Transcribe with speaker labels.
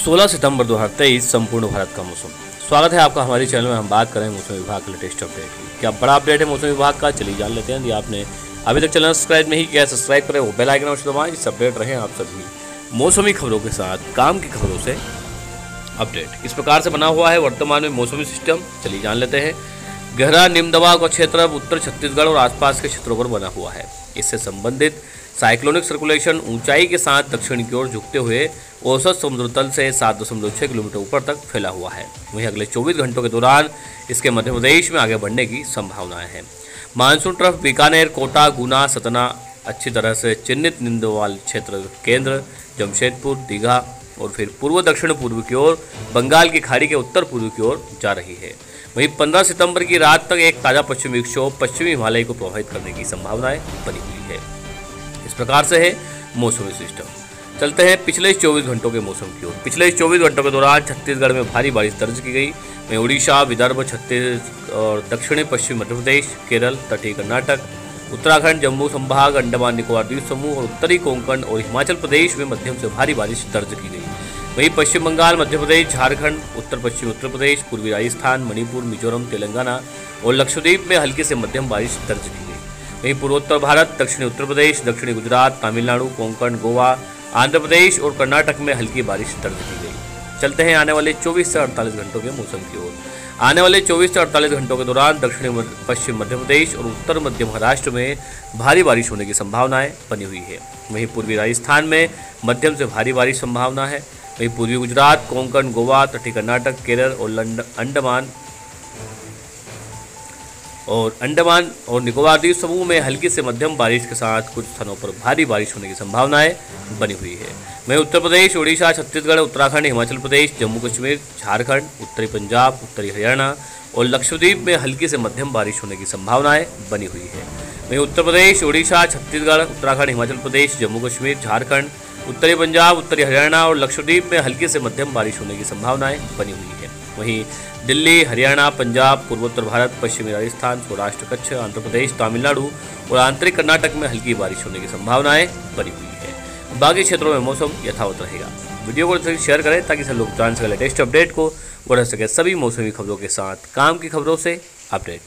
Speaker 1: 16 सितंबर 2023 संपूर्ण भारत का मौसम। स्वागत है आपका हमारे चैनल में। हम बात करें मौसम विभाग के लेटेस्ट अपडेट की। क्या बड़ा अपडेट है मौसम विभाग का? चलिए जान लेते हैं। यदि आपने अभी तक चैनल सब्सक्राइब नहीं किया सब्सक्राइब करें वो बेल आइकन दबाएँ इस अपडेट रहें आप सभी मौसमी खबरों के साथ, काम की खबरों से अपडेट किस प्रकार से बना हुआ है वर्तमान में मौसमी सिस्टम चलिए जान लेते हैं। गहरा निम्न दबाव का क्षेत्र उत्तर छत्तीसगढ़ और आसपास के क्षेत्रों पर बना हुआ है। इससे संबंधित साइक्लोनिक सर्कुलेशन ऊंचाई के साथ दक्षिण की ओर झुकते हुए औसत समुद्र तल से सात दशमलव छः किलोमीटर ऊपर तक फैला हुआ है। वहीं अगले 24 घंटों के दौरान इसके मध्य प्रदेश में आगे बढ़ने की संभावनाएँ हैं। मानसून ट्रफ, बीकानेर, कोटा, गुना, सतना, अच्छी तरह से चिन्हित निंदवाल क्षेत्र, केंद्र, जमशेदपुर, दीघा और फिर पूर्व दक्षिण पूर्व की ओर, बंगाल की खाड़ी के उत्तर पूर्व की ओर जा रही है। वहीं 15 सितंबर की रात तक एक ताज़ा पश्चिमी विक्षोभ पश्चिमी हिमालय को प्रभावित करने की संभावनाएँ बनी हुई है। इस प्रकार से है मौसमी सिस्टम। चलते हैं पिछले 24 घंटों के मौसम की ओर। पिछले 24 घंटों के दौरान छत्तीसगढ़ में भारी बारिश दर्ज की गई। वहीं उड़ीसा, विदर्भ, छत्तीस और दक्षिणी पश्चिम मध्य प्रदेश, केरल, तटीय कर्नाटक उत्तराखंड, जम्मू संभाग, अंडमान निकोबार द्वीप समूह और उत्तरी कोंकण और हिमाचल प्रदेश में मध्यम से भारी बारिश दर्ज की गई। वहीं पश्चिम बंगाल, मध्य प्रदेश, झारखंड, उत्तर पश्चिम, उत्तर प्रदेश, पूर्वी राजस्थान, मणिपुर, मिजोरम, तेलंगाना और लक्षद्वीप में हल्की से मध्यम बारिश दर्ज की गई। वहीं पूर्वोत्तर भारत, दक्षिणी उत्तर प्रदेश, दक्षिणी गुजरात, तमिलनाडु, कोंकण, गोवा, आंध्र प्रदेश और कर्नाटक में हल्की बारिश दर्ज की। चलते हैं आने वाले 24 से 48 घंटों के मौसम की ओर। आने वाले 24 से 48 घंटों के दौरान दक्षिणी पश्चिम मध्य प्रदेश और उत्तर मध्य महाराष्ट्र में भारी बारिश होने की संभावनाएँ बनी हुई है। वहीं पूर्वी राजस्थान में मध्यम से भारी बारिश संभावना है। वहीं पूर्वी गुजरात, कोंकण, गोवा, तटीय कर्नाटक, केरल और अंडमान और अंडमान और निकोबार द्वीप समूह में हल्की से मध्यम बारिश के साथ कुछ स्थानों पर भारी बारिश होने की संभावनाएँ बनी हुई है। वहीं उत्तर प्रदेश उड़ीसा छत्तीसगढ़, उत्तराखंड, हिमाचल प्रदेश, जम्मू कश्मीर, झारखंड, उत्तरी पंजाब, उत्तरी हरियाणा और लक्षद्वीप में हल्की से मध्यम बारिश होने की संभावनाएँ बनी हुई है। वहीं उत्तर प्रदेश उड़ीसा छत्तीसगढ़, उत्तराखंड, हिमाचल प्रदेश, जम्मू कश्मीर, झारखंड, उत्तरी पंजाब, उत्तरी हरियाणा और लक्षद्वीप में हल्की से मध्यम बारिश होने की संभावनाएँ बनी हुई है। वहीं दिल्ली, हरियाणा, पंजाब, पूर्वोत्तर भारत, पश्चिमी राजस्थान, सौराष्ट्र, कच्छ, आंध्र प्रदेश, तमिलनाडु और आंतरिक कर्नाटक में हल्की बारिश होने की संभावनाएँ बनी हुई है। बाकी क्षेत्रों में मौसम यथावत रहेगा। वीडियो को शेयर करें ताकि सब लोग जान सकें लेटेस्ट अपडेट को बढ़ सके सभी मौसमी खबरों के साथ। काम की खबरों से अपडेट।